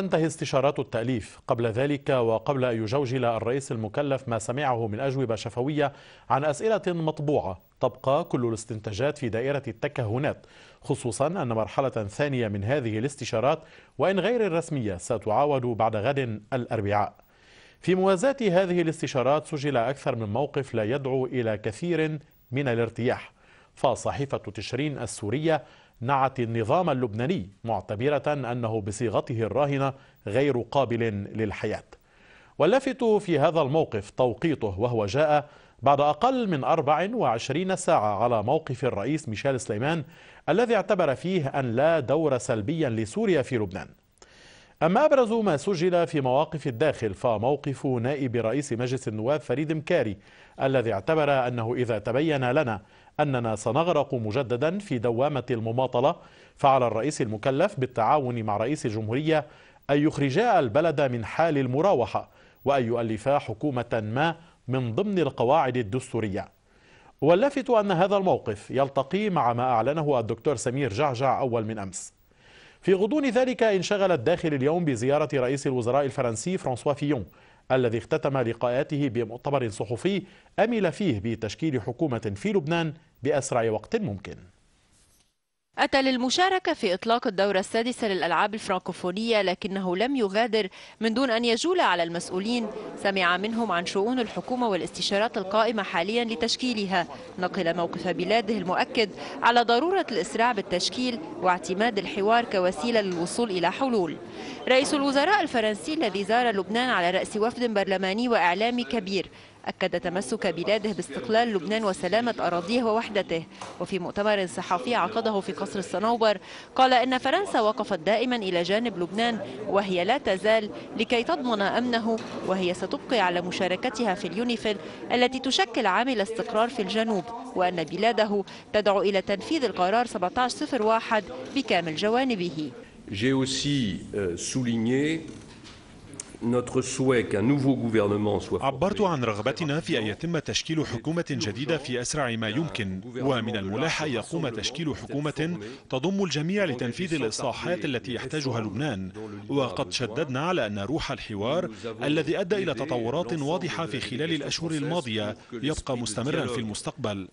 تنتهي استشارات التأليف. قبل ذلك وقبل أن يجوجل الرئيس المكلف ما سمعه من أجوبة شفوية عن أسئلة مطبوعة تبقى كل الاستنتاجات في دائرة التكهنات خصوصا أن مرحلة ثانية من هذه الاستشارات وإن غير الرسمية ستعاود بعد غد الأربعاء. في موازاة هذه الاستشارات سجل أكثر من موقف لا يدعو إلى كثير من الارتياح. فصحيفة تشرين السورية نعت النظام اللبناني معتبرة أنه بصيغته الراهنة غير قابل للحياة واللافت في هذا الموقف توقيته وهو جاء بعد أقل من 24 ساعة على موقف الرئيس ميشيل سليمان الذي اعتبر فيه أن لا دور سلبيا لسوريا في لبنان. أما أبرز ما سجل في مواقف الداخل فموقف نائب رئيس مجلس النواب فريد مكاري الذي اعتبر أنه إذا تبين لنا أننا سنغرق مجددا في دوامة المماطلة فعلى الرئيس المكلف بالتعاون مع رئيس الجمهورية أن يخرجا البلد من حال المراوحة وأن يؤلفا حكومة ما من ضمن القواعد الدستورية. واللافت أن هذا الموقف يلتقي مع ما أعلنه الدكتور سمير جعجع أول من أمس. في غضون ذلك انشغل الداخل اليوم بزيارة رئيس الوزراء الفرنسي فرانسوا فيون الذي اختتم لقاءاته بمؤتمر صحفي أمل فيه بتشكيل حكومة في لبنان بأسرع وقت ممكن. أتى للمشاركة في إطلاق الدورة السادسة للألعاب الفرنكوفونية لكنه لم يغادر من دون أن يجول على المسؤولين. سمع منهم عن شؤون الحكومة والاستشارات القائمة حاليا لتشكيلها. نقل موقف بلاده المؤكد على ضرورة الإسراع بالتشكيل واعتماد الحوار كوسيلة للوصول إلى حلول. رئيس الوزراء الفرنسي الذي زار لبنان على رأس وفد برلماني وإعلامي كبير. أكد تمسك بلاده باستقلال لبنان وسلامة أراضيه ووحدته. وفي مؤتمر صحفي عقده في قصر الصنوبر قال إن فرنسا وقفت دائما إلى جانب لبنان وهي لا تزال لكي تضمن أمنه وهي ستبقي على مشاركتها في اليونيفيل التي تشكل عامل استقرار في الجنوب وأن بلاده تدعو إلى تنفيذ القرار 1701 بكامل جوانبه. J'ai aussi euh, souligné عبرت عن رغبتنا في أن يتم تشكيل حكومة جديدة في أسرع ما يمكن. ومن الملح أن يقوم تشكيل حكومة تضم الجميع لتنفيذ الإصلاحات التي يحتاجها لبنان. وقد شددنا على أن روح الحوار الذي أدى إلى تطورات واضحة في خلال الأشهر الماضية يبقى مستمرا في المستقبل.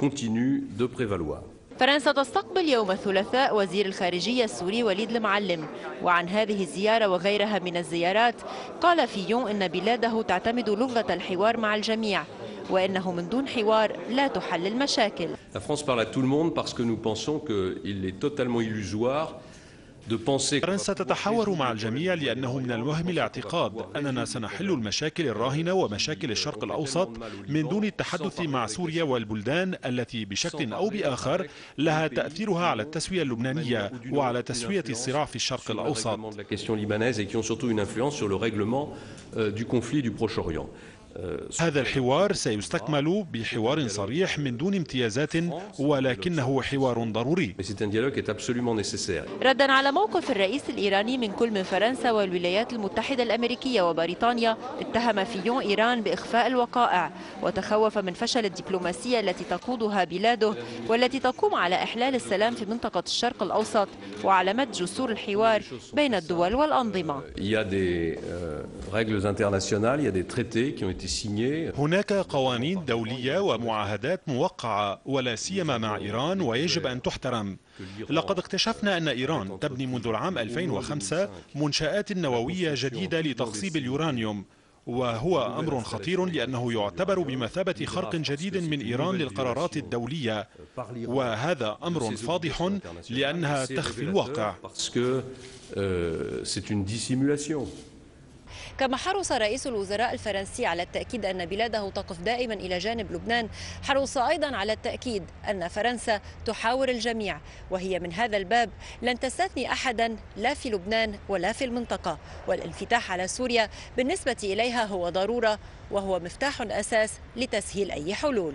Continue de prévaloir. فرنسا تستقبل يوم الثلاثاء وزير الخارجية السوري وليد المعلم وعن هذه الزيارة وغيرها من الزيارات قال فيون إن بلاده تعتمد لغة الحوار مع الجميع وإنه من دون حوار لا تحل المشاكل. La France parle à tout le monde parce que nous pensons est totalement illusoire فرنسا تتحاور مع الجميع لأنه من الوهم الاعتقاد أننا سنحل المشاكل الراهنة ومشاكل الشرق الأوسط من دون التحدث مع سوريا والبلدان التي بشكل أو بآخر لها تأثيرها على التسوية اللبنانية وعلى تسوية الصراع في الشرق الأوسط. هذا الحوار سيستكمل بحوار صريح من دون امتيازات ولكنه حوار ضروري. ردا على موقف الرئيس الإيراني من كل من فرنسا والولايات المتحدة الأمريكية وبريطانيا اتهم فيون إيران بإخفاء الوقائع وتخوف من فشل الدبلوماسية التي تقودها بلاده والتي تقوم على إحلال السلام في منطقة الشرق الأوسط وعلى مد جسور الحوار بين الدول والأنظمة. هناك قوانين دولية ومعاهدات موقعة ولا سيما مع إيران ويجب أن تحترم. لقد اكتشفنا أن إيران تبني منذ العام 2005 منشآت نووية جديدة لتخصيب اليورانيوم وهو أمر خطير لأنه يعتبر بمثابة خرق جديد من إيران للقرارات الدولية. وهذا أمر فاضح لأنها تخفي الواقع. كما حرص رئيس الوزراء الفرنسي على التأكيد أن بلاده تقف دائما إلى جانب لبنان حرص أيضا على التأكيد أن فرنسا تحاور الجميع. وهي من هذا الباب لن تستثني أحدا لا في لبنان ولا في المنطقة والانفتاح على سوريا بالنسبة إليها هو ضرورة وهو مفتاح أساس لتسهيل أي حلول.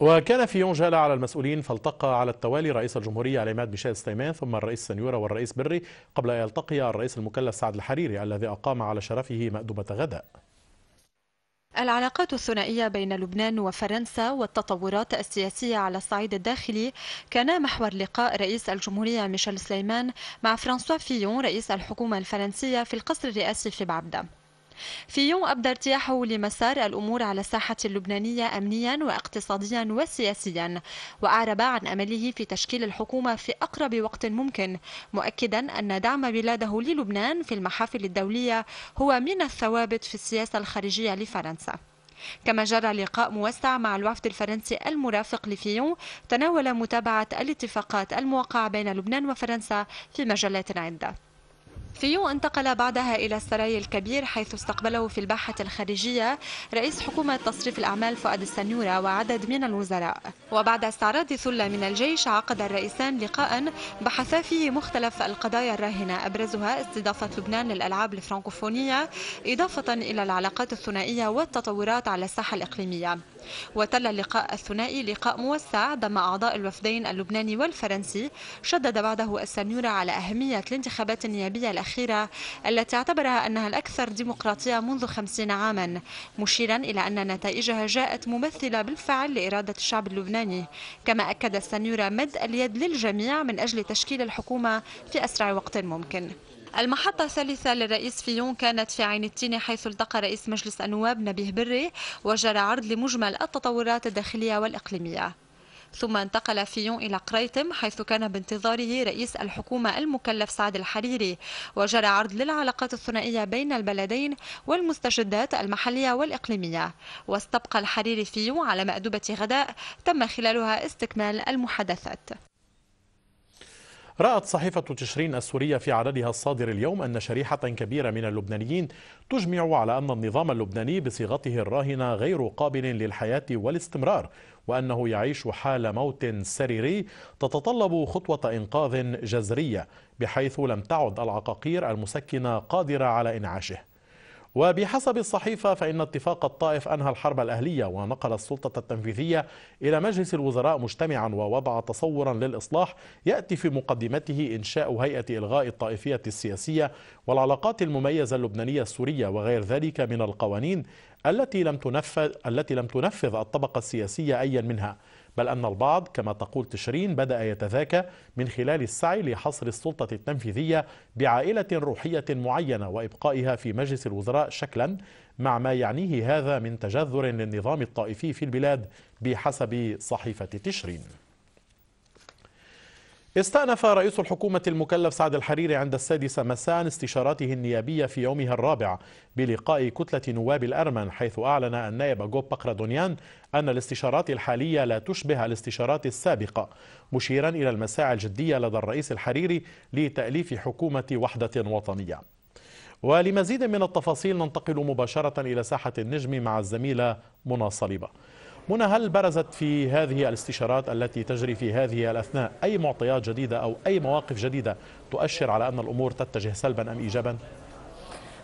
وكان في يوم جالة على المسؤولين فالتقى على التوالي رئيس الجمهورية عماد ميشيل ستيمان ثم الرئيس سنيورة والرئيس بري قبل أن يلتقي الرئيس المكلف سعد الحريري الذي أقام على شرفه مأدبة غداء. العلاقات الثنائية بين لبنان وفرنسا والتطورات السياسية على الصعيد الداخلي كان محور لقاء رئيس الجمهورية ميشيل سليمان مع فرانسوا فيون رئيس الحكومة الفرنسية في القصر الرئاسي في بعبدة. فيون أبدى ارتياحه لمسار الأمور على الساحة اللبنانية أمنيا واقتصاديا وسياسيا وأعرب عن أمله في تشكيل الحكومة في أقرب وقت ممكن مؤكدا أن دعم بلاده للبنان في المحافل الدولية هو من الثوابت في السياسة الخارجية لفرنسا. كما جرى لقاء موسع مع الوفد الفرنسي المرافق لفيون تناول متابعة الاتفاقات الموقعة بين لبنان وفرنسا في مجالات عدة. فيو انتقل بعدها إلى السراي الكبير حيث استقبله في الباحة الخارجية رئيس حكومة تصريف الأعمال فؤاد السنيورة وعدد من الوزراء. وبعد استعراض ثلة من الجيش عقد الرئيسان لقاء بحثا فيه مختلف القضايا الراهنة أبرزها استضافة لبنان للألعاب الفرنكوفونية إضافة إلى العلاقات الثنائية والتطورات على الساحة الإقليمية. وتل اللقاء الثنائي لقاء موسع ضم أعضاء الوفدين اللبناني والفرنسي شدد بعده السنيورة على أهمية الانتخابات النيابية الأخيرة التي اعتبرها أنها الأكثر ديمقراطية منذ خمسين عاما مشيرا إلى أن نتائجها جاءت ممثلة بالفعل لإرادة الشعب اللبناني. كما أكد السنيورة مد اليد للجميع من أجل تشكيل الحكومة في أسرع وقت ممكن. المحطة الثالثة للرئيس فيون كانت في عين التين حيث التقى رئيس مجلس النواب نبيه بري وجرى عرض لمجمل التطورات الداخلية والإقليمية. ثم انتقل فيون إلى قريتم حيث كان بانتظاره رئيس الحكومة المكلف سعد الحريري. وجرى عرض للعلاقات الثنائية بين البلدين والمستجدات المحلية والإقليمية. واستبقى الحريري فيون على مأدبة غداء تم خلالها استكمال المحادثات. رأت صحيفة تشرين السورية في عددها الصادر اليوم أن شريحة كبيرة من اللبنانيين تجمع على أن النظام اللبناني بصيغته الراهنة غير قابل للحياة والاستمرار وأنه يعيش حال موت سريري تتطلب خطوة إنقاذ جذرية بحيث لم تعد العقاقير المسكنة قادرة على إنعاشه. وبحسب الصحيفة فإن اتفاق الطائف أنهى الحرب الأهلية ونقل السلطة التنفيذية إلى مجلس الوزراء مجتمعا ووضع تصورا للإصلاح يأتي في مقدمته إنشاء هيئة إلغاء الطائفية السياسية والعلاقات المميزة اللبنانية السورية وغير ذلك من القوانين التي لم تنفذ التي لم تنفذ الطبقة السياسية أيا منها. بل أن البعض كما تقول تشرين بدأ يتذاكى من خلال السعي لحصر السلطة التنفيذية بعائلة روحية معينة وإبقائها في مجلس الوزراء شكلا مع ما يعنيه هذا من تجذر للنظام الطائفي في البلاد بحسب صحيفة تشرين. استأنف رئيس الحكومة المكلف سعد الحريري عند السادسة مساء استشاراته النيابية في يومها الرابع بلقاء كتلة نواب الأرمن حيث أعلن النائب جوب بقردونيان أن الاستشارات الحالية لا تشبه الاستشارات السابقة. مشيرا إلى المساعي الجدية لدى الرئيس الحريري لتأليف حكومة وحدة وطنية. ولمزيد من التفاصيل ننتقل مباشرة إلى ساحة النجم مع الزميلة منى صليبة. منى هل برزت في هذه الاستشارات التي تجري في هذه الأثناء أي معطيات جديدة أو أي مواقف جديدة تؤشر على أن الأمور تتجه سلبا أم إيجابا؟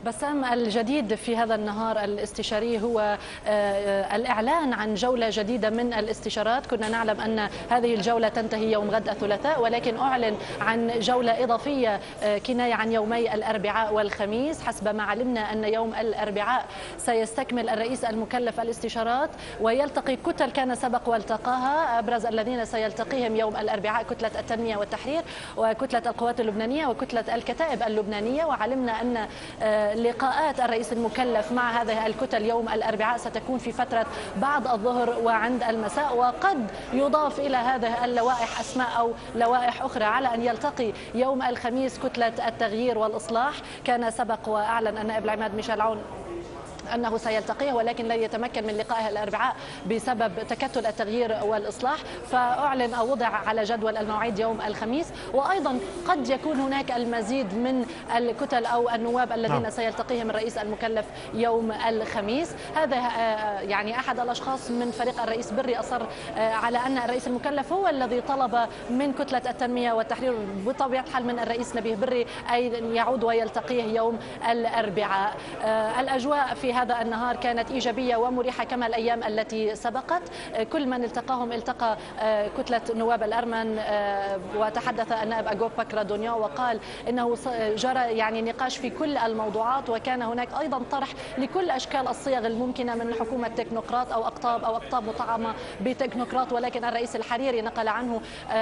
بسام الجديد في هذا النهار الاستشاري هو آه، آه، الإعلان عن جولة جديدة من الاستشارات. كنا نعلم أن هذه الجولة تنتهي يوم غد الثلاثاء ولكن أعلن عن جولة إضافية آه، كناية عن يومي الأربعاء والخميس. حسب ما علمنا أن يوم الأربعاء سيستكمل الرئيس المكلف الاستشارات ويلتقي كتل كان سبق والتقاها أبرز الذين سيلتقيهم يوم الأربعاء كتلة التنمية والتحرير وكتلة القوات اللبنانية وكتلة الكتائب اللبنانية. وعلمنا أن لقاءات الرئيس المكلف مع هذه الكتل يوم الأربعاء ستكون في فترة بعد الظهر وعند المساء وقد يضاف إلى هذه اللوائح أسماء أو لوائح أخرى على أن يلتقي يوم الخميس كتلة التغيير والإصلاح. كان سبق وأعلن النائب العماد ميشيل عون. أنه سيلتقيه ولكن لن يتمكن من لقائه الأربعاء بسبب تكتل التغيير والإصلاح. فأعلن أو وضع على جدول الموعد يوم الخميس. وأيضا قد يكون هناك المزيد من الكتل أو النواب الذين نعم. سيلتقيهم الرئيس المكلف يوم الخميس. هذا آه، يعني أحد الأشخاص من فريق الرئيس بري أصر آه، على أن الرئيس المكلف هو الذي طلب من كتلة التنمية والتحرير بطبيعة الحال من الرئيس نبيه بري أن يعود ويلتقيه يوم الأربعاء. آه، الأجواء في هذا النهار كانت إيجابية ومريحة كما الأيام التي سبقت. كل من التقاهم التقى كتلة نواب الأرمن وتحدث النائب أجوب بكرادونيا وقال إنه جرى يعني نقاش في كل الموضوعات وكان هناك أيضا طرح لكل أشكال الصيغ الممكنة من حكومة تكنوقراط أو أقطاب أو أقطاب مطعمة بتكنوقراط. ولكن الرئيس الحريري نقل عنه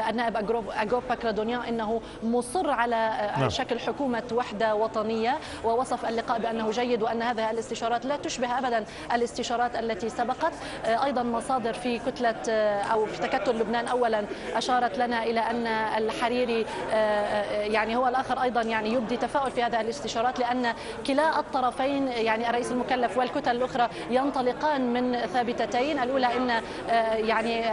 النائب أجوب بكرادونيا إنه مصر على نعم. شكل حكومة وحدة وطنية. ووصف اللقاء بأنه جيد وأن هذه الاستشارات لا تشبه أبدا الاستشارات التي سبقت. أيضا مصادر في كتلة أو في تكتل لبنان أولا أشارت لنا إلى أن الحريري يعني هو الآخر أيضا يعني يبدي تفاؤل في هذه الاستشارات لأن كلا الطرفين يعني الرئيس المكلف والكتل الأخرى ينطلقان من ثابتتين. الأولى أن يعني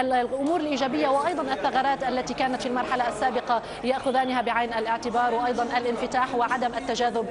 الأمور الإيجابية وأيضا الثغرات التي كانت في المرحلة السابقة يأخذانها بعين الاعتبار وأيضا الانفتاح وعدم التجاذب